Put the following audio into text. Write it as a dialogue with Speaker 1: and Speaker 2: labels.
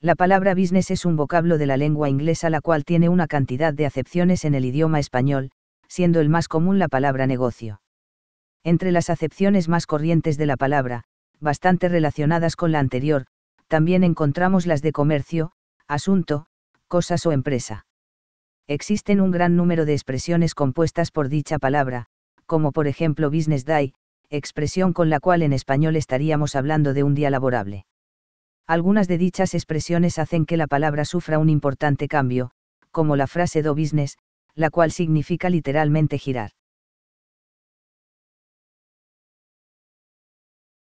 Speaker 1: La palabra business es un vocablo de la lengua inglesa la cual tiene una cantidad de acepciones en el idioma español, siendo el más común la palabra negocio. Entre las acepciones más corrientes de la palabra, bastante relacionadas con la anterior, también encontramos las de comercio, asunto, cosas o empresa. Existen un gran número de expresiones compuestas por dicha palabra, como por ejemplo business day, expresión con la cual en español estaríamos hablando de un día laborable. Algunas de dichas expresiones hacen que la palabra sufra un importante cambio, como la frase do business, la cual significa literalmente girar.